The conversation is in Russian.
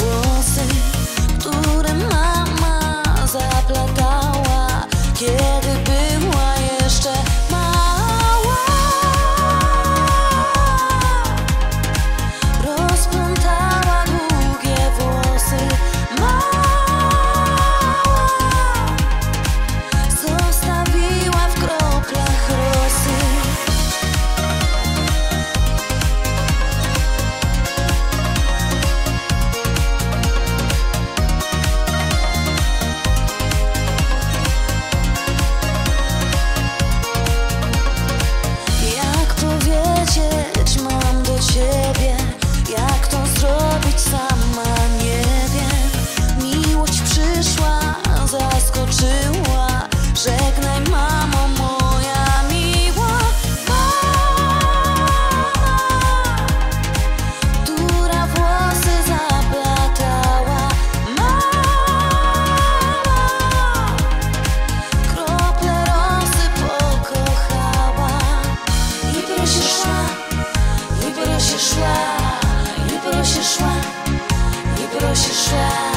life проще шла, и проще шла, и проще шла.